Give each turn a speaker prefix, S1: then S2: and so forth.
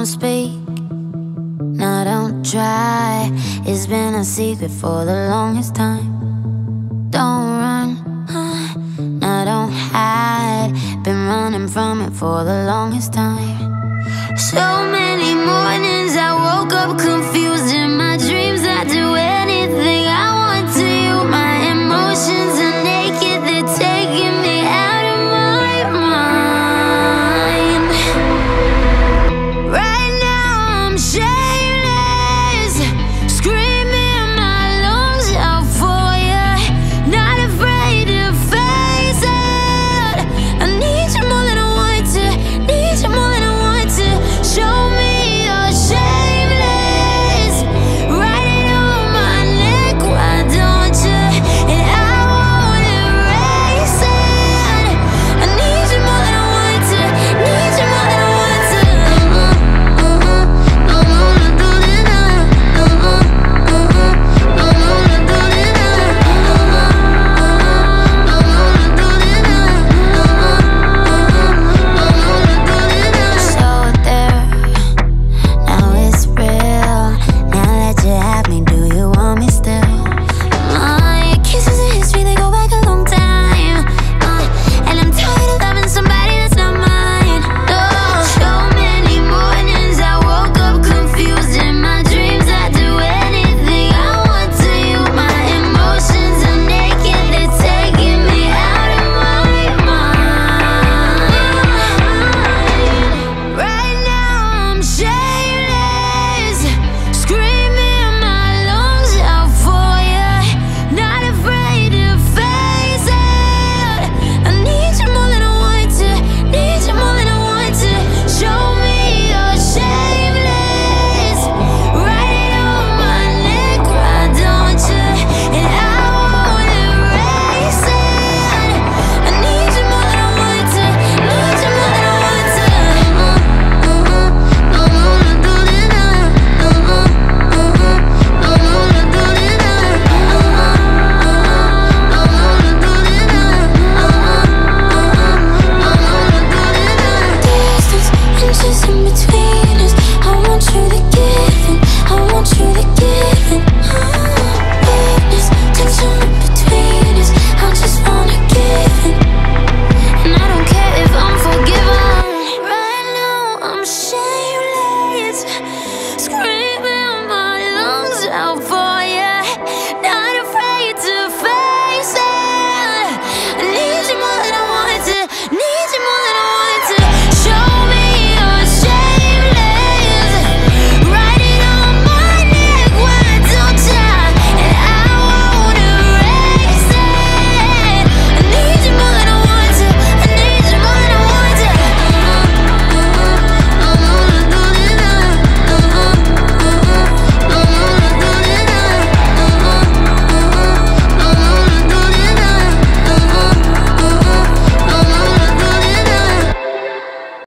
S1: don't speak. Now don't try. It's been a secret for the longest time. Don't run. No, don't hide. Been running from it for the longest time. So many mornings I woke up. confused.